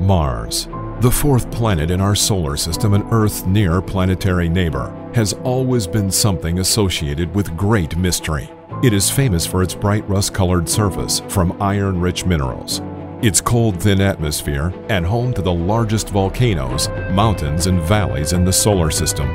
Mars, the fourth planet in our solar system and Earth's near planetary neighbor, has always been something associated with great mystery. It is famous for its bright rust-colored surface from iron-rich minerals, its cold, thin atmosphere, and home to the largest volcanoes, mountains, and valleys in the solar system.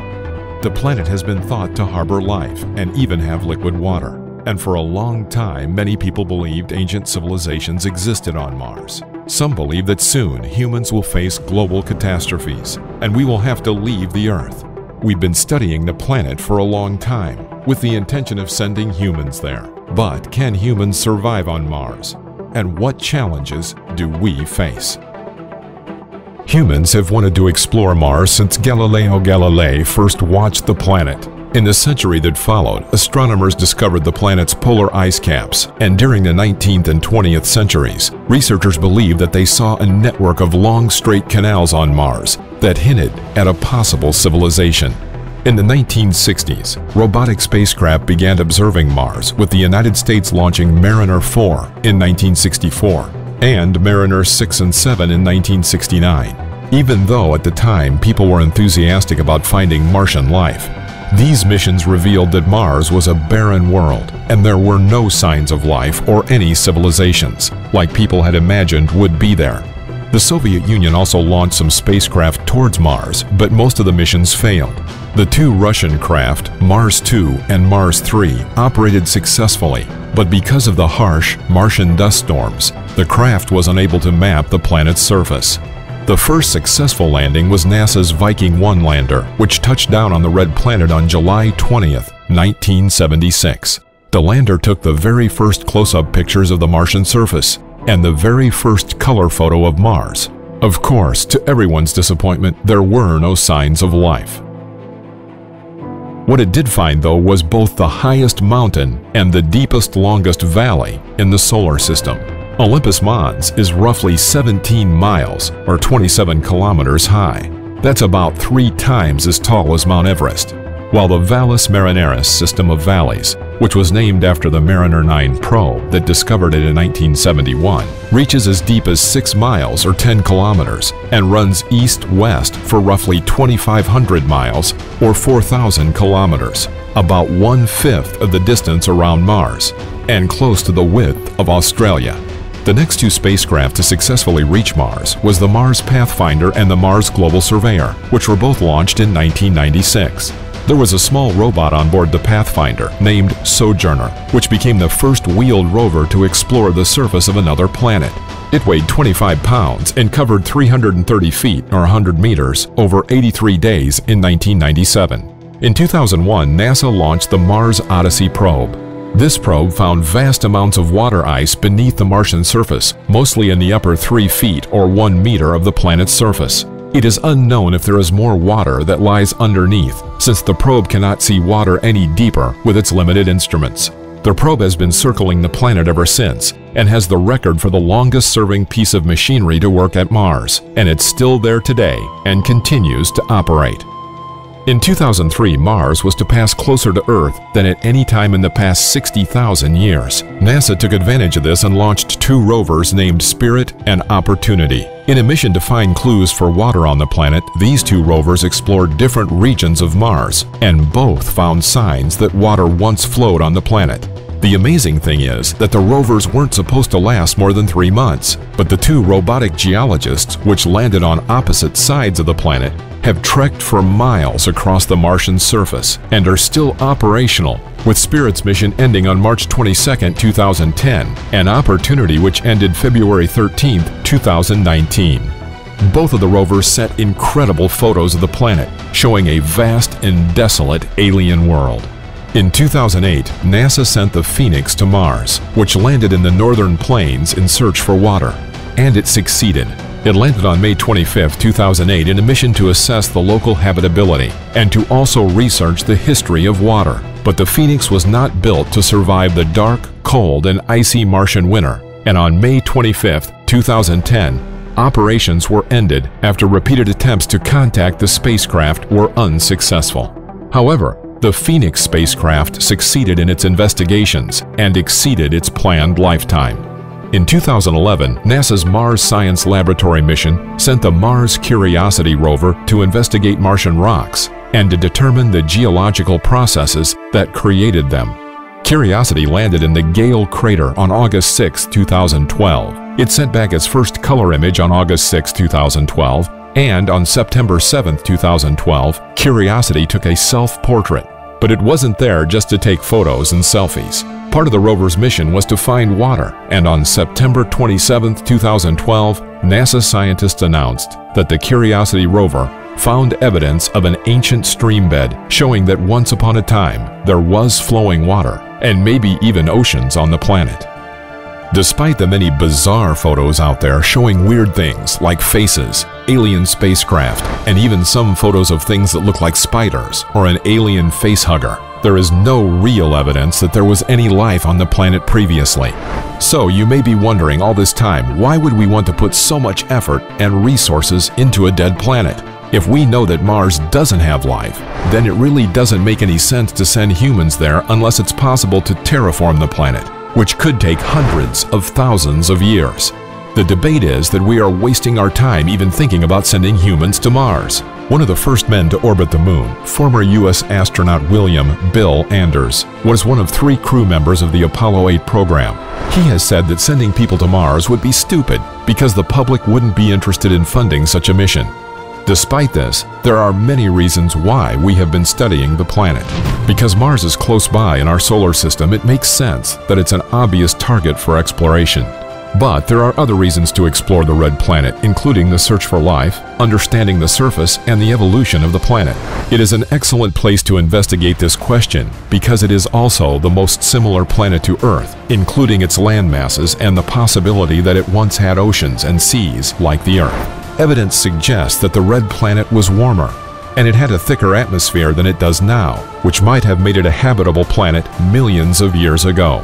The planet has been thought to harbor life and even have liquid water. And for a long time, many people believed ancient civilizations existed on Mars. Some believe that soon humans will face global catastrophes and we will have to leave the Earth. We've been studying the planet for a long time with the intention of sending humans there. But can humans survive on Mars? And what challenges do we face? Humans have wanted to explore Mars since Galileo Galilei first watched the planet. In the century that followed, astronomers discovered the planet's polar ice caps, and during the 19th and 20th centuries, researchers believed that they saw a network of long straight canals on Mars that hinted at a possible civilization. In the 1960s, robotic spacecraft began observing Mars with the United States launching Mariner 4 in 1964 and Mariner 6 and 7 in 1969. Even though at the time people were enthusiastic about finding Martian life, these missions revealed that Mars was a barren world and there were no signs of life or any civilizations, like people had imagined would be there. The Soviet Union also launched some spacecraft towards Mars, but most of the missions failed. The two Russian craft, Mars 2 and Mars 3, operated successfully, but because of the harsh Martian dust storms, the craft was unable to map the planet's surface. The first successful landing was NASA's Viking 1 lander, which touched down on the Red Planet on July 20, 1976. The lander took the very first close-up pictures of the Martian surface and the very first color photo of Mars. Of course, to everyone's disappointment, there were no signs of life. What it did find, though, was both the highest mountain and the deepest, longest valley in the solar system. Olympus Mons is roughly 17 miles or 27 kilometers high. That's about three times as tall as Mount Everest. While the Valles Marineris system of valleys, which was named after the Mariner 9 probe that discovered it in 1971, reaches as deep as 6 miles or 10 kilometers and runs east-west for roughly 2,500 miles or 4,000 kilometers, about one-fifth of the distance around Mars, and close to the width of Australia. The next two spacecraft to successfully reach Mars was the Mars Pathfinder and the Mars Global Surveyor, which were both launched in 1996. There was a small robot on board the Pathfinder named Sojourner, which became the first wheeled rover to explore the surface of another planet. It weighed 25 pounds and covered 330 feet or 100 meters over 83 days in 1997. In 2001, NASA launched the Mars Odyssey probe, this probe found vast amounts of water ice beneath the Martian surface, mostly in the upper 3 feet or 1 meter of the planet's surface. It is unknown if there is more water that lies underneath, since the probe cannot see water any deeper with its limited instruments. The probe has been circling the planet ever since and has the record for the longest serving piece of machinery to work at Mars, and it's still there today and continues to operate. In 2003, Mars was to pass closer to Earth than at any time in the past 60,000 years. NASA took advantage of this and launched two rovers named Spirit and Opportunity. In a mission to find clues for water on the planet, these two rovers explored different regions of Mars, and both found signs that water once flowed on the planet. The amazing thing is that the rovers weren't supposed to last more than three months, but the two robotic geologists, which landed on opposite sides of the planet, have trekked for miles across the Martian surface and are still operational, with Spirit's mission ending on March 22, 2010, and Opportunity which ended February 13, 2019. Both of the rovers sent incredible photos of the planet, showing a vast and desolate alien world. In 2008, NASA sent the Phoenix to Mars, which landed in the northern plains in search for water. And it succeeded, it landed on May 25, 2008 in a mission to assess the local habitability and to also research the history of water. But the Phoenix was not built to survive the dark, cold, and icy Martian winter, and on May 25, 2010, operations were ended after repeated attempts to contact the spacecraft were unsuccessful. However, the Phoenix spacecraft succeeded in its investigations and exceeded its planned lifetime. In 2011, NASA's Mars Science Laboratory mission sent the Mars Curiosity rover to investigate Martian rocks and to determine the geological processes that created them. Curiosity landed in the Gale crater on August 6, 2012. It sent back its first color image on August 6, 2012, and on September 7, 2012, Curiosity took a self-portrait. But it wasn't there just to take photos and selfies. Part of the rover's mission was to find water, and on September 27, 2012, NASA scientists announced that the Curiosity rover found evidence of an ancient streambed showing that once upon a time there was flowing water and maybe even oceans on the planet. Despite the many bizarre photos out there showing weird things like faces, alien spacecraft, and even some photos of things that look like spiders or an alien face hugger, there is no real evidence that there was any life on the planet previously. So you may be wondering all this time, why would we want to put so much effort and resources into a dead planet? If we know that Mars doesn't have life, then it really doesn't make any sense to send humans there unless it's possible to terraform the planet, which could take hundreds of thousands of years. The debate is that we are wasting our time even thinking about sending humans to Mars. One of the first men to orbit the moon, former U.S. astronaut William Bill Anders, was one of three crew members of the Apollo 8 program. He has said that sending people to Mars would be stupid because the public wouldn't be interested in funding such a mission. Despite this, there are many reasons why we have been studying the planet. Because Mars is close by in our solar system, it makes sense that it's an obvious target for exploration. But there are other reasons to explore the red planet, including the search for life, understanding the surface, and the evolution of the planet. It is an excellent place to investigate this question because it is also the most similar planet to Earth, including its land masses and the possibility that it once had oceans and seas like the Earth. Evidence suggests that the red planet was warmer, and it had a thicker atmosphere than it does now, which might have made it a habitable planet millions of years ago.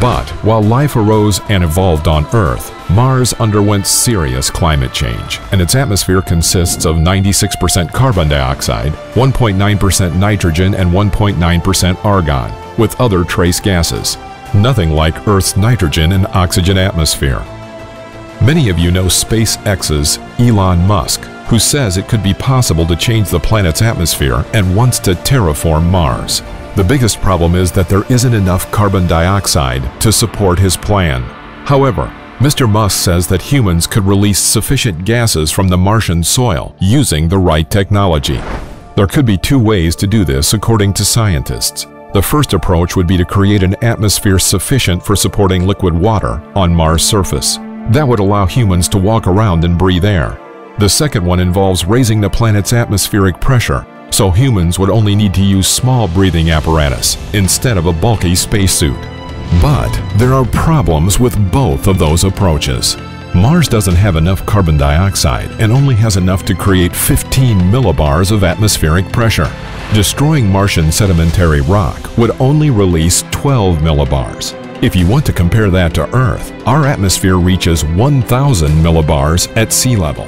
But while life arose and evolved on Earth, Mars underwent serious climate change, and its atmosphere consists of 96% carbon dioxide, 1.9% nitrogen, and 1.9% argon, with other trace gases. Nothing like Earth's nitrogen and oxygen atmosphere. Many of you know SpaceX's Elon Musk, who says it could be possible to change the planet's atmosphere and wants to terraform Mars. The biggest problem is that there isn't enough carbon dioxide to support his plan. However, Mr. Musk says that humans could release sufficient gases from the Martian soil using the right technology. There could be two ways to do this according to scientists. The first approach would be to create an atmosphere sufficient for supporting liquid water on Mars' surface. That would allow humans to walk around and breathe air. The second one involves raising the planet's atmospheric pressure, so humans would only need to use small breathing apparatus instead of a bulky spacesuit. But there are problems with both of those approaches. Mars doesn't have enough carbon dioxide and only has enough to create 15 millibars of atmospheric pressure. Destroying Martian sedimentary rock would only release 12 millibars. If you want to compare that to Earth, our atmosphere reaches 1,000 millibars at sea level.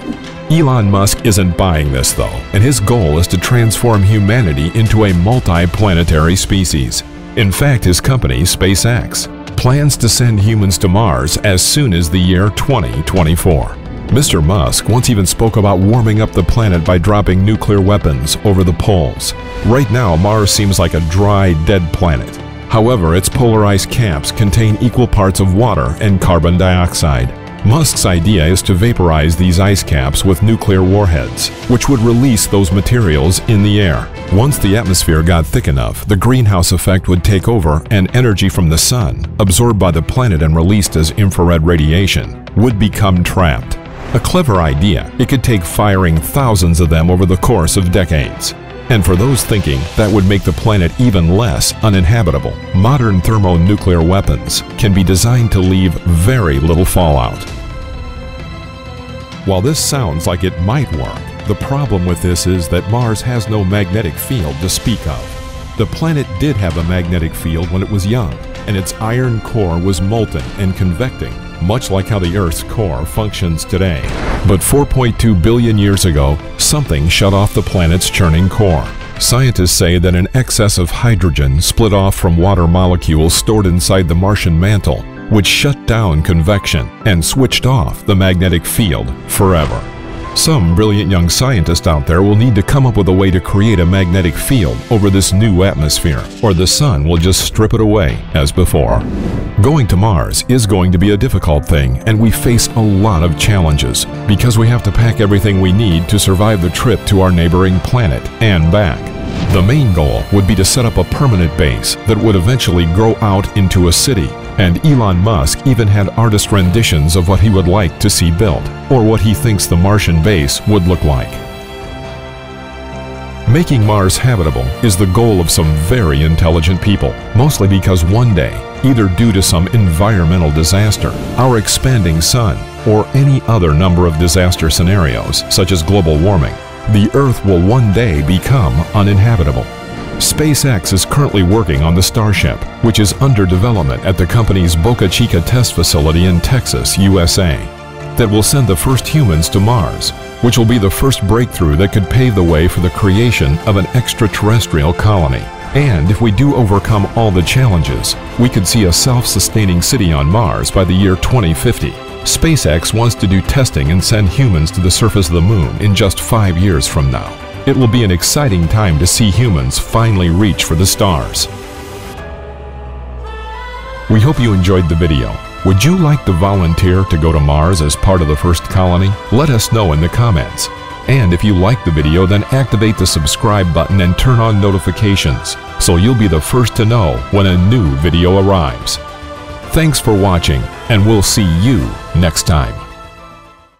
Elon Musk isn't buying this though, and his goal is to transform humanity into a multi-planetary species. In fact, his company, SpaceX, plans to send humans to Mars as soon as the year 2024. Mr. Musk once even spoke about warming up the planet by dropping nuclear weapons over the poles. Right now, Mars seems like a dry, dead planet. However, its polar ice caps contain equal parts of water and carbon dioxide. Musk's idea is to vaporize these ice caps with nuclear warheads, which would release those materials in the air. Once the atmosphere got thick enough, the greenhouse effect would take over and energy from the sun, absorbed by the planet and released as infrared radiation, would become trapped. A clever idea, it could take firing thousands of them over the course of decades. And for those thinking that would make the planet even less uninhabitable, modern thermonuclear weapons can be designed to leave very little fallout. While this sounds like it might work, the problem with this is that Mars has no magnetic field to speak of. The planet did have a magnetic field when it was young, and its iron core was molten and convecting, much like how the Earth's core functions today. But 4.2 billion years ago, something shut off the planet's churning core. Scientists say that an excess of hydrogen split off from water molecules stored inside the Martian mantle which shut down convection and switched off the magnetic field forever. Some brilliant young scientist out there will need to come up with a way to create a magnetic field over this new atmosphere, or the sun will just strip it away as before. Going to Mars is going to be a difficult thing, and we face a lot of challenges because we have to pack everything we need to survive the trip to our neighboring planet and back. The main goal would be to set up a permanent base that would eventually grow out into a city and Elon Musk even had artist renditions of what he would like to see built, or what he thinks the Martian base would look like. Making Mars habitable is the goal of some very intelligent people, mostly because one day, either due to some environmental disaster, our expanding sun, or any other number of disaster scenarios, such as global warming, the Earth will one day become uninhabitable. SpaceX is currently working on the Starship, which is under development at the company's Boca Chica test facility in Texas, USA, that will send the first humans to Mars, which will be the first breakthrough that could pave the way for the creation of an extraterrestrial colony. And if we do overcome all the challenges, we could see a self-sustaining city on Mars by the year 2050. SpaceX wants to do testing and send humans to the surface of the moon in just five years from now. It will be an exciting time to see humans finally reach for the stars. We hope you enjoyed the video. Would you like to volunteer to go to Mars as part of the first colony? Let us know in the comments. And if you like the video, then activate the subscribe button and turn on notifications so you'll be the first to know when a new video arrives. Thanks for watching, and we'll see you next time.